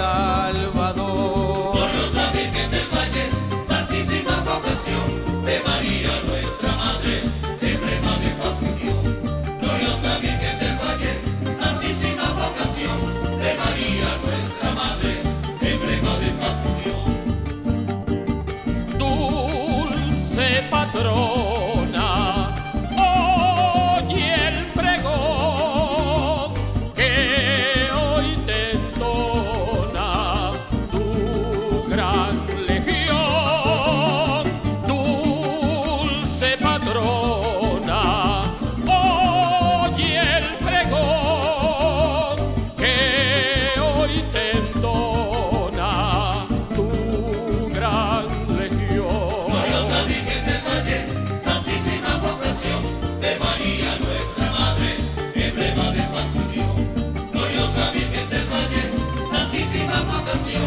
Salvador. Gloriosa Virgen del Valle, Santísima Población de María nuestra Madre, de de posición. Gloriosa Virgen del Valle, Santísima Población de María nuestra Madre, de de pasión. Dulce patrón. fantasía.